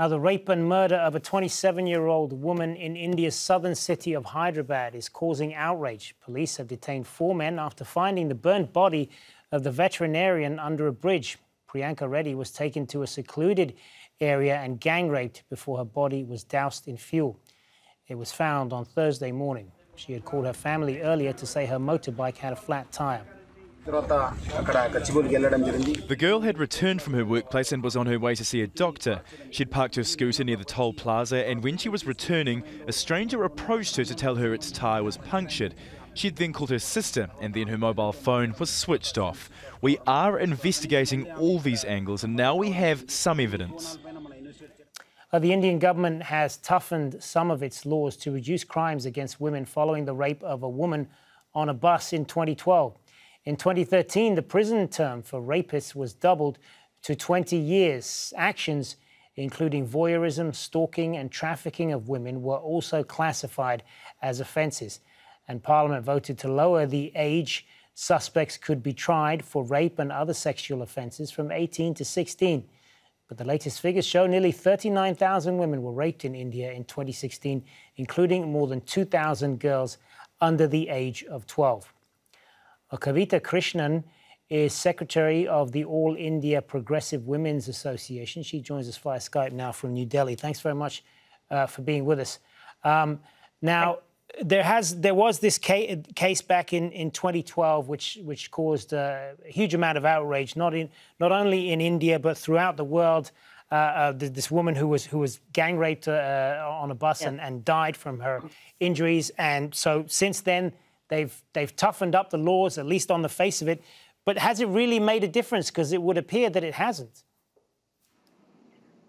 Now, the rape and murder of a 27 year old woman in India's southern city of Hyderabad is causing outrage. Police have detained four men after finding the burnt body of the veterinarian under a bridge. Priyanka Reddy was taken to a secluded area and gang raped before her body was doused in fuel. It was found on Thursday morning. She had called her family earlier to say her motorbike had a flat tire. The girl had returned from her workplace and was on her way to see a doctor. She'd parked her scooter near the toll plaza, and when she was returning, a stranger approached her to tell her its tyre was punctured. She'd then called her sister, and then her mobile phone was switched off. We are investigating all these angles, and now we have some evidence. Uh, the Indian government has toughened some of its laws to reduce crimes against women following the rape of a woman on a bus in 2012. In 2013, the prison term for rapists was doubled to 20 years. Actions including voyeurism, stalking, and trafficking of women were also classified as offences. And Parliament voted to lower the age suspects could be tried for rape and other sexual offences from 18 to 16. But the latest figures show nearly 39,000 women were raped in India in 2016, including more than 2,000 girls under the age of 12. Kavita Krishnan is secretary of the All India Progressive Women's Association. She joins us via Skype now from New Delhi. Thanks very much uh, for being with us. Um, now, there has there was this case back in, in 2012 which which caused a huge amount of outrage not in not only in India but throughout the world. Uh, uh, this woman who was who was gang raped uh, on a bus yeah. and, and died from her injuries, and so since then They've, they've toughened up the laws, at least on the face of it. But has it really made a difference? Because it would appear that it hasn't.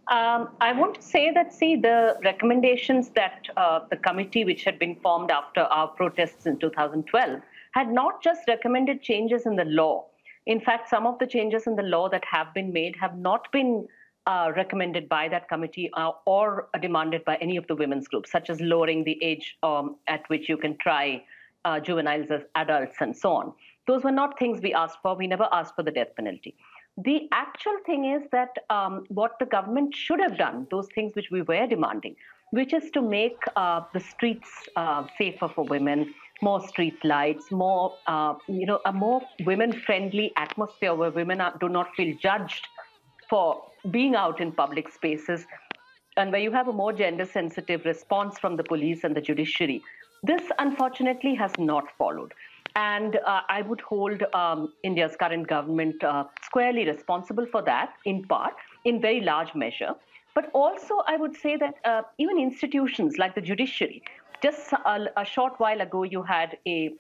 Um, I want to say that, see, the recommendations that uh, the committee, which had been formed after our protests in 2012, had not just recommended changes in the law. In fact, some of the changes in the law that have been made have not been uh, recommended by that committee uh, or demanded by any of the women's groups, such as lowering the age um, at which you can try uh, juveniles as adults and so on. Those were not things we asked for. We never asked for the death penalty. The actual thing is that um, what the government should have done, those things which we were demanding, which is to make uh, the streets uh, safer for women, more street lights, more, uh, you know, a more women-friendly atmosphere where women are, do not feel judged for being out in public spaces, and where you have a more gender-sensitive response from the police and the judiciary this, unfortunately, has not followed. And uh, I would hold um, India's current government uh, squarely responsible for that, in part, in very large measure. But also, I would say that uh, even institutions like the judiciary, just a, a, short while ago, you had a,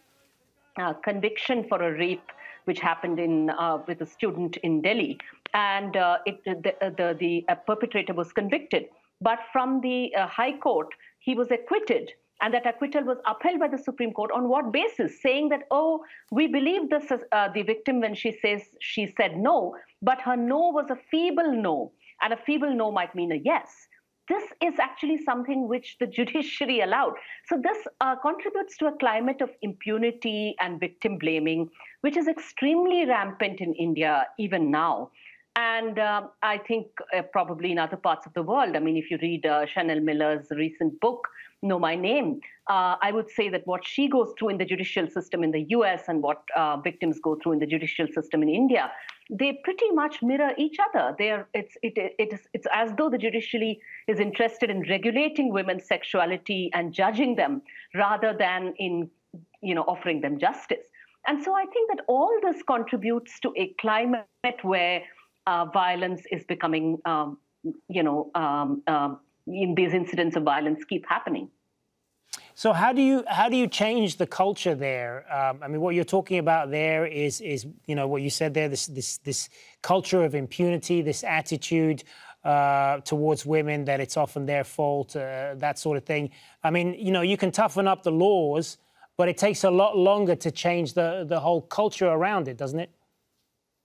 a conviction for a rape which happened in uh, with a student in Delhi, and uh, it, the, the, the perpetrator was convicted. But from the uh, High Court, he was acquitted and that acquittal was upheld by the Supreme Court on what basis? Saying that, oh, we believe this is uh, the victim when she says she said no, but her no was a feeble no, and a feeble no might mean a yes. This is actually something which the judiciary allowed. So, this uh, contributes to a climate of impunity and victim blaming, which is extremely rampant in India even now. And um, I think uh, probably in other parts of the world. I mean, if you read uh, Chanel Miller's recent book, Know My Name, uh, I would say that what she goes through in the judicial system in the US and what uh, victims go through in the judicial system in India, they pretty much mirror each other. They're, it's, it, it is, it's as though the judiciary is interested in regulating women's sexuality and judging them rather than in you know, offering them justice. And so I think that all this contributes to a climate where uh, violence is becoming, um, you know, um, um, these incidents of violence keep happening. So how do you how do you change the culture there? Um, I mean, what you're talking about there is is you know what you said there this this this culture of impunity, this attitude uh, towards women that it's often their fault, uh, that sort of thing. I mean, you know, you can toughen up the laws, but it takes a lot longer to change the the whole culture around it, doesn't it?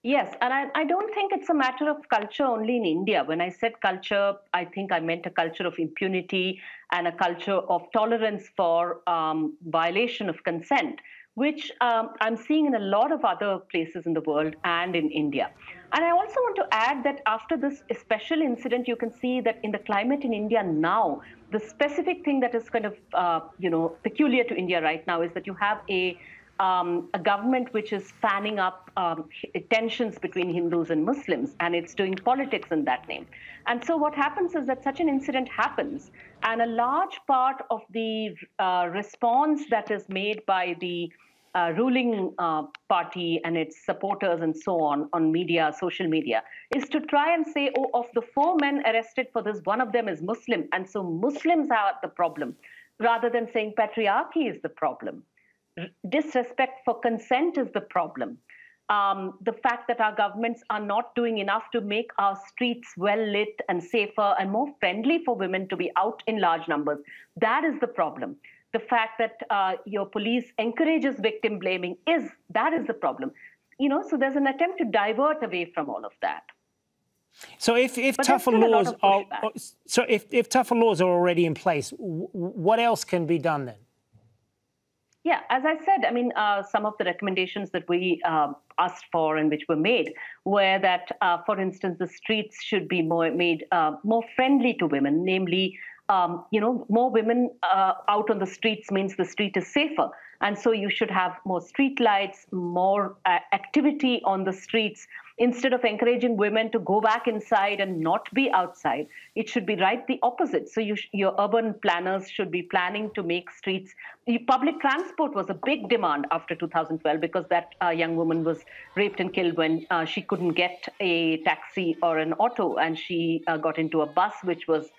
Yes, and I, I don't think it's a matter of culture only in India. When I said culture, I think I meant a culture of impunity and a culture of tolerance for um, violation of consent, which um, I'm seeing in a lot of other places in the world and in India. And I also want to add that after this special incident, you can see that in the climate in India now, the specific thing that is kind of, uh, you know, peculiar to India right now is that you have a um, a government which is fanning up um, tensions between Hindus and Muslims, and it's doing politics in that name. And so what happens is that such an incident happens, and a large part of the uh, response that is made by the uh, ruling uh, party and its supporters and so on on media, social media, is to try and say, oh, of the four men arrested for this, one of them is Muslim, and so Muslims are the problem, rather than saying patriarchy is the problem disrespect for consent is the problem. Um, the fact that our governments are not doing enough to make our streets well lit and safer and more friendly for women to be out in large numbers, that is the problem. The fact that uh, your police encourages victim blaming is that is the problem. You know, so there's an attempt to divert away from all of that. So if, if tougher laws are so if, if tougher laws are already in place, what else can be done then? Yeah, as I said, I mean, uh, some of the recommendations that we uh, asked for and which were made were that, uh, for instance, the streets should be more made uh, more friendly to women, namely, um, you know, more women uh, out on the streets means the street is safer. And so you should have more street lights, more uh, activity on the streets. Instead of encouraging women to go back inside and not be outside, it should be right the opposite. So you your urban planners should be planning to make streets. Public transport was a big demand after 2012 because that uh, young woman was raped and killed when uh, she couldn't get a taxi or an auto, and she uh, got into a bus which was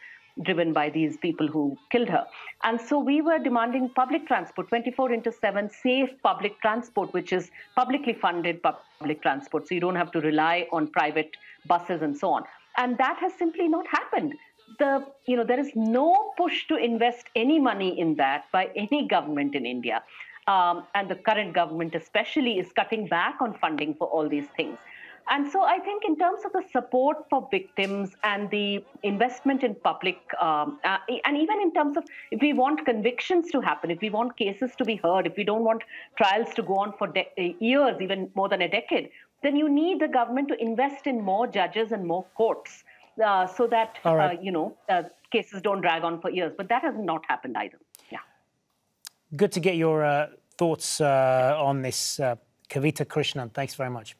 driven by these people who killed her. And so we were demanding public transport, 24 into 7, safe public transport, which is publicly funded public transport. So you don't have to rely on private buses and so on. And that has simply not happened. The, you know, there is no push to invest any money in that by any government in India. Um, and the current government, especially, is cutting back on funding for all these things. And so I think, in terms of the support for victims and the investment in public, um, uh, and even in terms of if we want convictions to happen, if we want cases to be heard, if we don't want trials to go on for de- uh, years, even more than a decade, then you need the government to invest in more judges and more courts uh, so that, right. uh, you know, uh, cases don't drag on for years. But that has not happened either. Yeah. Good to get your uh, thoughts on this, Kavita Krishnan. Thanks very much.